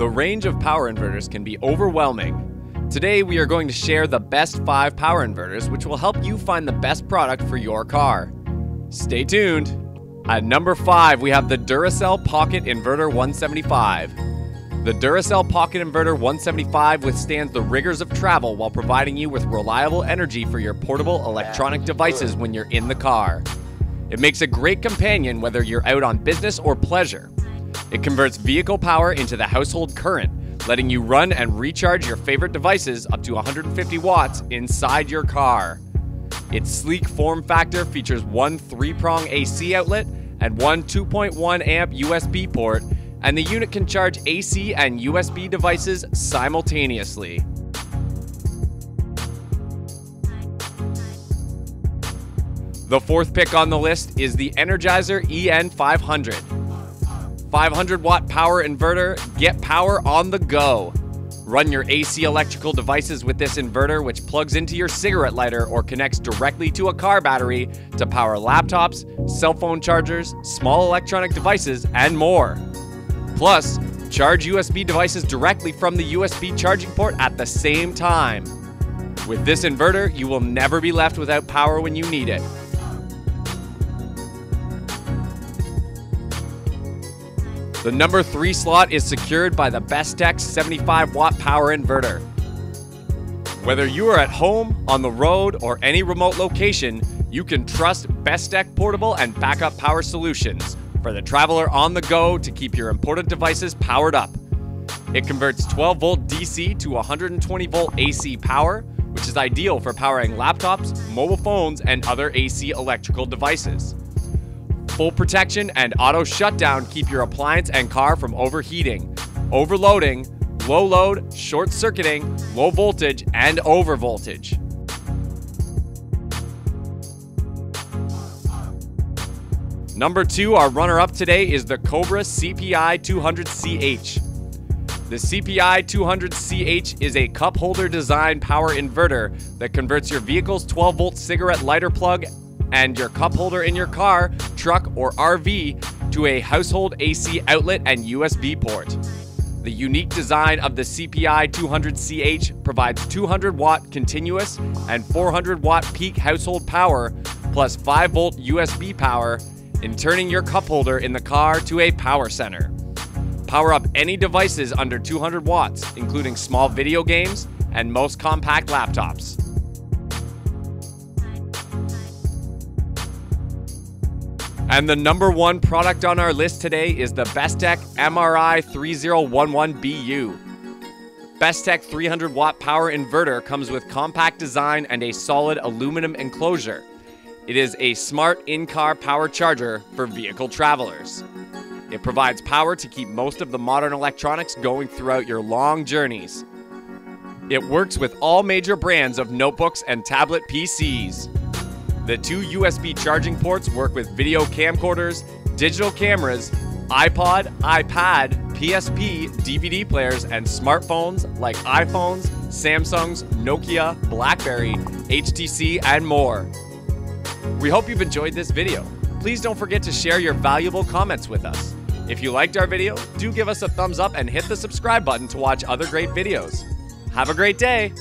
The range of power inverters can be overwhelming. Today, we are going to share the best five power inverters, which will help you find the best product for your car. Stay tuned. At number five, we have the Duracell Pocket Inverter 175. The Duracell Pocket Inverter 175 withstands the rigors of travel while providing you with reliable energy for your portable electronic devices when you're in the car. It makes a great companion whether you're out on business or pleasure. It converts vehicle power into the household current, letting you run and recharge your favorite devices up to 150 watts inside your car. Its sleek form factor features one three prong AC outlet and one 2.1 amp USB port, and the unit can charge AC and USB devices simultaneously. The fourth pick on the list is the Energizer EN500. 500 watt power inverter, get power on the go. Run your AC electrical devices with this inverter, which plugs into your cigarette lighter or connects directly to a car battery to power laptops, cell phone chargers, small electronic devices, and more. Plus, charge USB devices directly from the USB charging port at the same time. With this inverter, you will never be left without power when you need it. The number three slot is secured by the BESTEK 75 watt power inverter. Whether you are at home, on the road, or any remote location, you can trust BESTEK portable and backup power solutions for the traveler on the go to keep your important devices powered up. It converts 12 volt DC to 120 volt AC power, which is ideal for powering laptops, mobile phones, and other AC electrical devices. Full protection and auto shutdown keep your appliance and car from overheating, overloading, low load, short circuiting, low voltage, and over voltage. Number two, our runner up today is the Cobra CPI 200CH. The CPI 200CH is a cup holder design power inverter that converts your vehicle's 12 volt cigarette lighter plug and your cup holder in your car, truck, or RV to a household AC outlet and USB port. The unique design of the CPI 200CH provides 200 watt continuous and 400 watt peak household power, plus 5 volt USB power, in turning your cup holder in the car to a power center. Power up any devices under 200 watts, including small video games and most compact laptops. And the number one product on our list today is the BESTEK MRI 3011BU. BESTEK 300 watt power inverter comes with compact design and a solid aluminum enclosure. It is a smart in car power charger for vehicle travelers. It provides power to keep most of the modern electronics going throughout your long journeys. It works with all major brands of notebooks and tablet PCs. The two USB charging ports work with video camcorders, digital cameras, iPod, iPad, PSP, DVD players, and smartphones like iPhones, Samsungs, Nokia, Blackberry, HTC, and more. We hope you've enjoyed this video. Please don't forget to share your valuable comments with us. If you liked our video, do give us a thumbs up and hit the subscribe button to watch other great videos. Have a great day!